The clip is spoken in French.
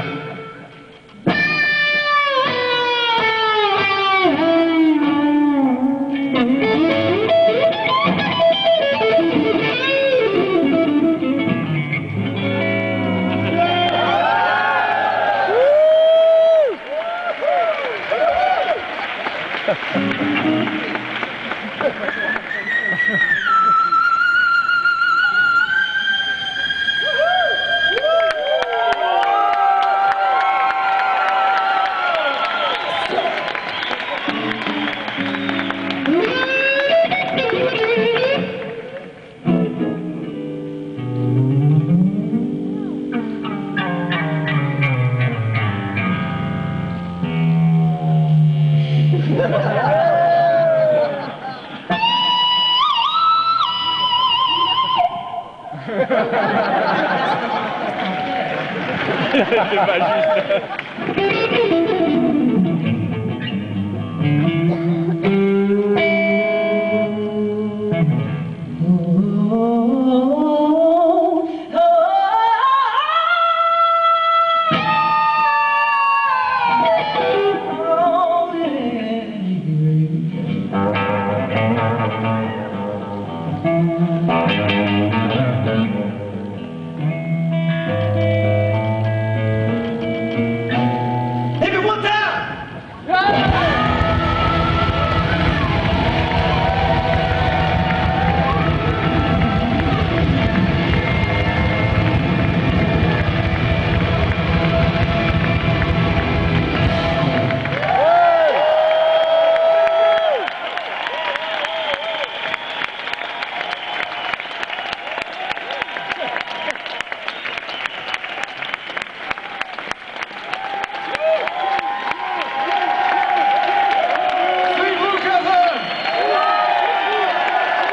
Hallelujah. C'est pas juste.